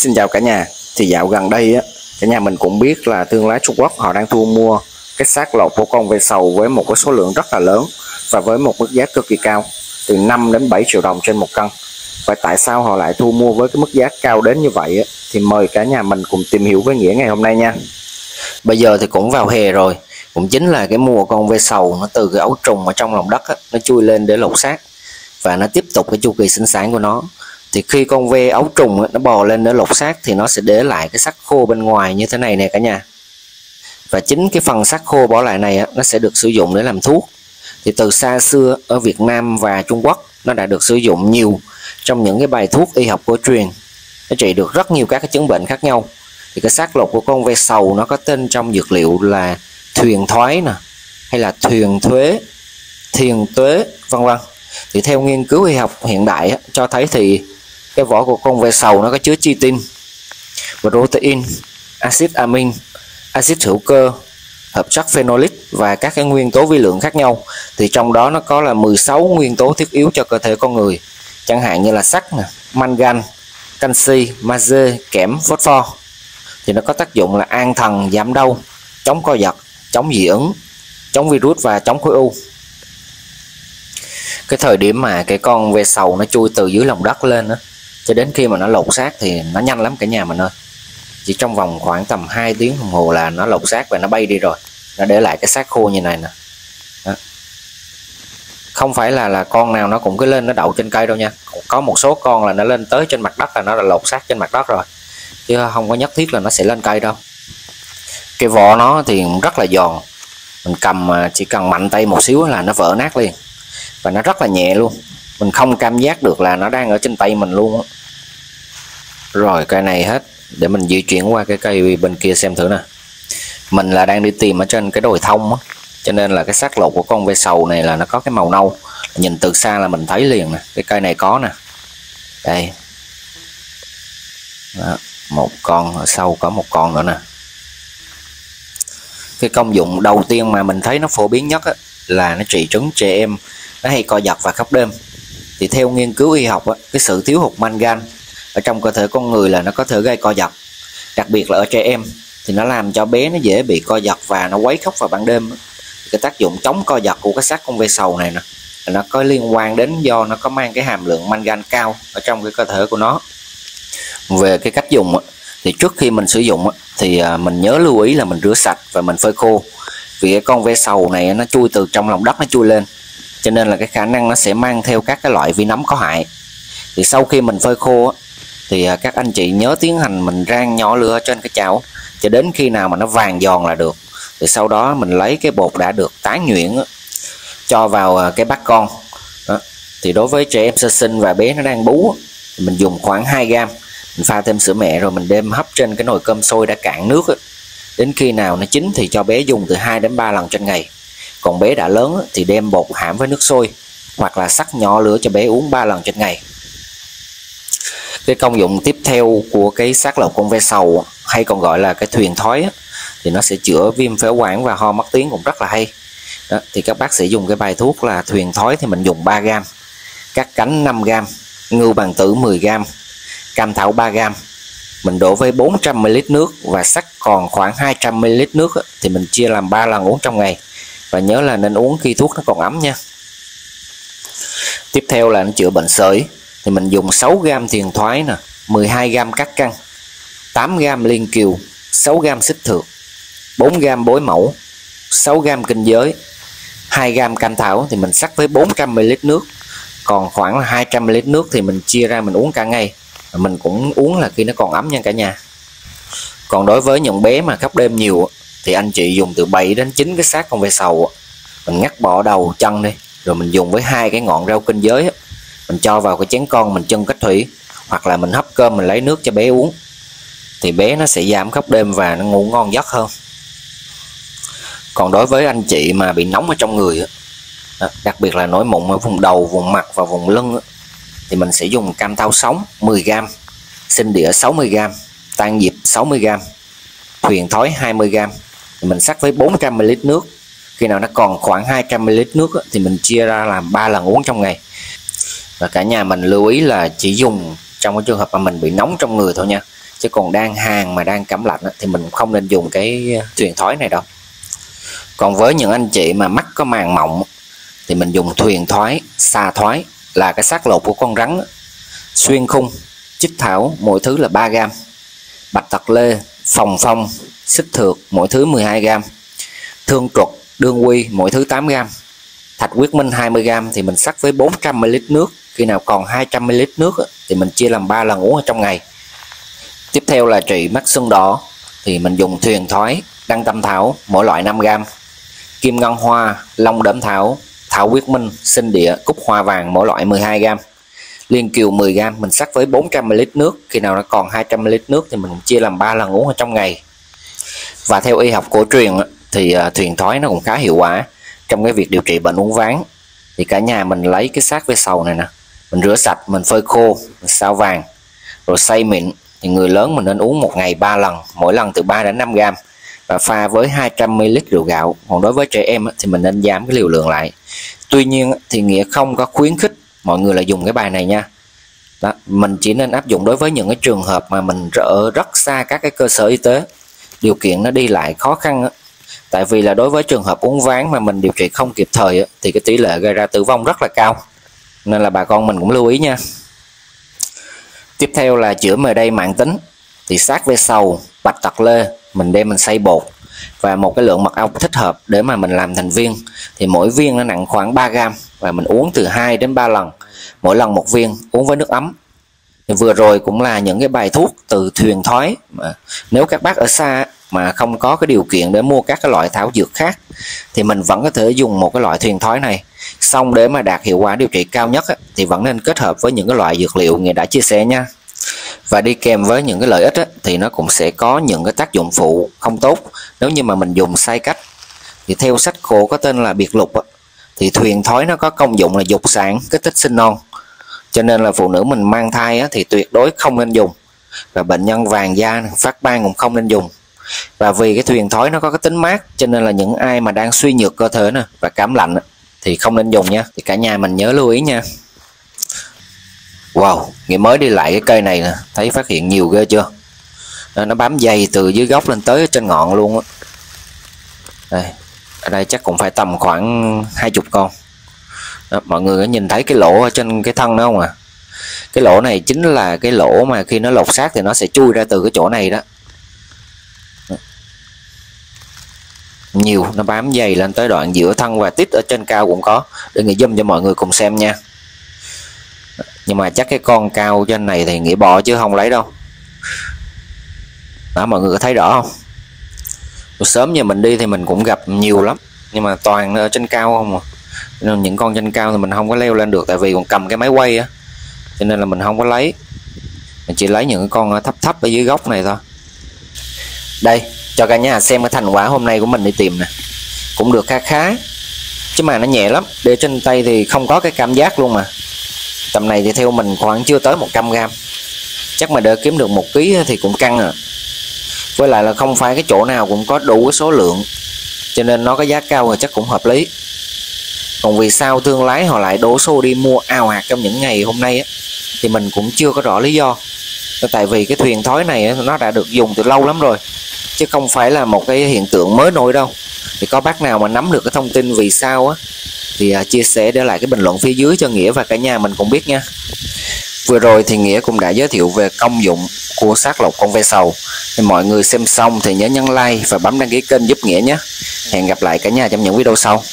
Xin chào cả nhà. Thì dạo gần đây á, cả nhà mình cũng biết là thương lái Trung Quốc họ đang thu mua cái xác lột của con ve sầu với một cái số lượng rất là lớn và với một mức giá cực kỳ cao, từ 5 đến 7 triệu đồng trên một cân. Và tại sao họ lại thu mua với cái mức giá cao đến như vậy á, thì mời cả nhà mình cùng tìm hiểu với Nghĩa ngày hôm nay nha. Bây giờ thì cũng vào hè rồi, cũng chính là cái mùa con ve sầu nó từ cái ấu trùng ở trong lòng đất á, nó chui lên để lột xác và nó tiếp tục cái chu kỳ sinh sản của nó thì khi con ve ấu trùng nó bò lên để lột xác thì nó sẽ để lại cái xác khô bên ngoài như thế này nè cả nhà. Và chính cái phần xác khô bỏ lại này nó sẽ được sử dụng để làm thuốc. Thì từ xa xưa ở Việt Nam và Trung Quốc, nó đã được sử dụng nhiều trong những cái bài thuốc y học cổ truyền. Nó trị được rất nhiều các cái chứng bệnh khác nhau. Thì cái xác lột của con ve sầu nó có tên trong dược liệu là thuyền thoái nè, hay là thuyền thuế thiền tuế, vân vân. Thì theo nghiên cứu y học hiện đại cho thấy thì cái vỏ của con ve sầu nó có chứa chitin protein, axit amin, axit hữu cơ, hợp chất phenolic và các cái nguyên tố vi lượng khác nhau. Thì trong đó nó có là 16 nguyên tố thiết yếu cho cơ thể con người. Chẳng hạn như là sắt nè, mangan, canxi, magie, kẽm, phosphor. Thì nó có tác dụng là an thần, giảm đau, chống co giật, chống dị ứng, chống virus và chống khối u. Cái thời điểm mà cái con ve sầu nó chui từ dưới lòng đất lên đó cho đến khi mà nó lột xác thì nó nhanh lắm cả nhà mình ơi. Chỉ trong vòng khoảng tầm 2 tiếng đồng hồ là nó lột xác và nó bay đi rồi. Nó để lại cái xác khô như này nè. Đó. không phải là là con nào nó cũng cứ lên nó đậu trên cây đâu nha. Có một số con là nó lên tới trên mặt đất là nó là lột xác trên mặt đất rồi. Chứ không có nhất thiết là nó sẽ lên cây đâu. Cái vỏ nó thì rất là giòn. Mình cầm chỉ cần mạnh tay một xíu là nó vỡ nát liền. Và nó rất là nhẹ luôn mình không cảm giác được là nó đang ở trên tay mình luôn rồi cây này hết. Để mình di chuyển qua cái cây bên kia xem thử nè. Mình là đang đi tìm ở trên cái đồi thông á. Cho nên là cái xác lột của con ve sầu này là nó có cái màu nâu. Nhìn từ xa là mình thấy liền nè. Cái cây này có nè. Đây. Đó, một con ở sau có một con nữa nè. Cái công dụng đầu tiên mà mình thấy nó phổ biến nhất á, là nó trị trứng trẻ em. Nó hay co giật và khóc đêm thì theo nghiên cứu y học cái sự thiếu hụt mangan ở trong cơ thể con người là nó có thể gây co giật. Đặc biệt là ở trẻ em, thì nó làm cho bé nó dễ bị co giật và nó quấy khóc vào ban đêm cái tác dụng chống co giật của cái xác con ve sầu này nè nó có liên quan đến do nó có mang cái hàm lượng mangan cao ở trong cái cơ thể của nó. Về cái cách dùng thì trước khi mình sử dụng thì à, mình nhớ lưu ý là mình rửa sạch và mình phơi khô. Vì cái con ve sầu này nó chui từ trong lòng đất, nó chui lên cho nên là cái khả năng nó sẽ mang theo các cái loại vi nấm có hại. Thì sau khi mình phơi khô thì à, các anh chị nhớ tiến hành mình rang nhỏ lửa trên cái chảo. Cho đến khi nào mà nó vàng giòn là được. Thì sau đó mình lấy cái bột đã được tán nhuyễn cho vào à, cái bát con. Đó. thì đối với trẻ em sơ sinh và bé nó đang bú thì mình dùng khoảng 2 gram mình pha thêm sữa mẹ rồi mình đem hấp trên cái nồi cơm sôi đã cạn nước đến khi nào nó chín thì cho bé dùng từ 2 đến 3 lần trên ngày còn bé đã lớn thì đem bột hãm với nước sôi hoặc là sắc nhỏ lửa cho bé uống 3 lần trên ngày. Cái công dụng tiếp theo của cái xác lọc con ve sầu hay còn gọi là cái thuyền thói thì nó sẽ chữa viêm phế quản và ho mất tiếng cũng rất là hay. Đó, thì các bác sĩ dùng cái bài thuốc là thuyền thói thì mình dùng 3 gram cắt cánh 5 gram ngưu bằng tử 10 gram cam thảo 3 gram mình đổ với 400 ml nước và sắc còn khoảng 200 ml nước thì mình chia làm 3 lần uống trong ngày và nhớ là nên uống khi thuốc nó còn ấm nha. Tiếp theo là nó chữa bệnh sởi. Thì mình dùng 6 gram thiền thoái nè 12 gram cắt căng 8 gram liên kiều 6 gram xích thược 4 gram bối mẫu 6 gram kinh giới 2 gram cam thảo. Thì mình sắc với 400 ml nước. Còn khoảng 200 ml nước thì mình chia ra mình uống cả ngày. Mình cũng uống là khi nó còn ấm nha cả nhà. Còn đối với những bé mà khóc đêm nhiều thì anh chị dùng từ 7 đến 9 cái xác con ve sầu mình ngắt bỏ đầu chân đi, rồi mình dùng với hai cái ngọn rau kinh giới mình cho vào cái chén con mình chân cách thủy, hoặc là mình hấp cơm mình lấy nước cho bé uống. Thì bé nó sẽ giảm khóc đêm và nó ngủ ngon giấc hơn. Còn đối với anh chị mà bị nóng ở trong người đặc biệt là nổi mụn ở vùng đầu, vùng mặt và vùng lưng thì mình sẽ dùng cam thau sống 10g sinh địa 60g tan diệp 60g huyền thói 20g mình sắc với 400ml nước. Khi nào nó còn khoảng 200ml nước thì mình chia ra làm 3 lần uống trong ngày. Và cả nhà mình lưu ý là chỉ dùng trong cái trường hợp mà mình bị nóng trong người thôi nha. Chứ còn đang hàng mà đang cảm lạnh thì mình không nên dùng cái ờ, thuyền thói này đâu. Còn với những anh chị mà mắt có màng mỏng thì mình dùng thuyền thoái xà thoái là cái xác lột của con rắn xuyên khung, chích thảo mỗi thứ là 3 gram bạch tật lê phòng phong xích thược mỗi thứ 12 gram thương trục, đương quy mỗi thứ 8 gram thạch quyết minh 20 gram thì mình sắc với 400 ml nước. Khi nào còn 200 ml nước thì mình chia làm 3 lần uống ở trong ngày. Tiếp theo là trị mắt sưng đỏ, thì mình dùng thuyền thoái, đăng tâm thảo, mỗi loại 5 gram kim ngân hoa, long đẩm thảo thảo quyết minh, sinh địa, cúc hoa vàng, mỗi loại 12 gram liên kiều 10g mình sắc với 400 ml nước. Khi nào nó còn 200 ml nước thì mình chia làm 3 lần uống ở trong ngày. Và theo y học cổ truyền thì à, thuyền thói nó cũng khá hiệu quả. Trong cái việc điều trị bệnh uống ván, thì cả nhà mình lấy cái xác với sầu này nè. Mình rửa sạch, mình phơi khô, mình sao vàng, rồi xay mịn. Thì người lớn mình nên uống một ngày 3 lần, mỗi lần từ 3 đến 5 gram và pha với 200ml rượu gạo. Còn đối với trẻ em thì mình nên giảm cái liều lượng lại. Tuy nhiên thì nghĩa không có khuyến khích mọi người là dùng cái bài này nha. Đó, mình chỉ nên áp dụng đối với những cái trường hợp mà mình ở rất xa các cái cơ sở y tế. Điều kiện nó đi lại khó khăn tại vì là đối với trường hợp uống ván mà mình điều trị không kịp thời thì cái tỷ lệ gây ra tử vong rất là cao. Nên là bà con mình cũng lưu ý nha. Tiếp theo là chữa mề đay mạng tính. Thì sát về sầu bạch tật lê mình đem mình xay bột và một cái lượng mật ong thích hợp để mà mình làm thành viên. Thì mỗi viên nó nặng khoảng 3 gram và mình uống từ 2 đến 3 lần. Mỗi lần một viên uống với nước ấm. Thì vừa rồi cũng là những cái bài thuốc từ thuyền thói mà nếu các bác ở xa mà không có cái điều kiện để mua các cái loại thảo dược khác, thì mình vẫn có thể dùng một cái loại thuyền thói này. Xong để mà đạt hiệu quả điều trị cao nhất thì vẫn nên kết hợp với những cái loại dược liệu người đã chia sẻ nha và đi kèm với những cái lợi ích á, thì nó cũng sẽ có những cái tác dụng phụ không tốt. Nếu như mà mình dùng sai cách thì theo sách khổ có tên là biệt lục á, thì thuyền thói nó có công dụng là dục sản kích thích sinh non. Cho nên là phụ nữ mình mang thai á, thì tuyệt đối không nên dùng. Và bệnh nhân vàng da phát ban cũng không nên dùng. Và vì cái thuyền thói nó có cái tính mát cho nên là những ai mà đang suy nhược cơ thể nè và cảm lạnh thì không nên dùng nha. Thì cả nhà mình nhớ lưu ý nha. Wow, nghĩa mới đi lại cái cây này nè, thấy phát hiện nhiều ghê chưa? Nó bám dây từ dưới gốc lên tới trên ngọn luôn á. Đây, ở đây chắc cũng phải tầm khoảng hai chục con. Đó, mọi người có nhìn thấy cái lỗ ở trên cái thân đó không à? Cái lỗ này chính là cái lỗ mà khi nó lột xác thì nó sẽ chui ra từ cái chỗ này đó. Nhiều, nó bám dày lên tới đoạn giữa thân và tít ở trên cao cũng có. Để người zoom cho mọi người cùng xem nha nhưng mà chắc cái con cao trên này thì nghĩa bỏ chứ không lấy đâu. Đó, mọi người có thấy rõ không? Sớm giờ mình đi thì mình cũng gặp nhiều lắm. Nhưng mà toàn ở trên cao không à. Nên những con trên cao thì mình không có leo lên được, tại vì còn cầm cái máy quay á. Cho nên là mình không có lấy. Mình chỉ lấy những con ờ, thấp thấp ở dưới gốc này thôi. Đây, cho cả nhà xem cái thành quả hôm nay của mình đi tìm nè. Cũng được khá khá. Chứ mà nó nhẹ lắm. Để trên tay thì không có cái cảm giác luôn mà tầm này thì theo mình khoảng chưa tới 100 gram. Chắc mà để kiếm được một ký thì cũng căng à. Với lại là không phải cái chỗ nào cũng có đủ cái số lượng cho nên nó có giá cao rồi chắc cũng hợp lý. Còn vì sao thương lái họ lại đổ xô đi mua ào hạt trong những ngày hôm nay á, thì mình cũng chưa có rõ lý do. Tại vì cái thuyền thói này nó đã được dùng từ lâu lắm rồi chứ không phải là một cái hiện tượng mới nổi đâu. Thì có bác nào mà nắm được cái thông tin vì sao á thì uh, chia sẻ để lại cái bình luận phía dưới cho nghĩa và cả nhà mình cũng biết nha. Vừa rồi thì nghĩa cũng đã giới thiệu về công dụng của sát lọc con ve sầu. Thì mọi người xem xong thì nhớ nhấn like và bấm đăng ký kênh giúp nghĩa nhé. Hẹn gặp lại cả nhà trong những video sau.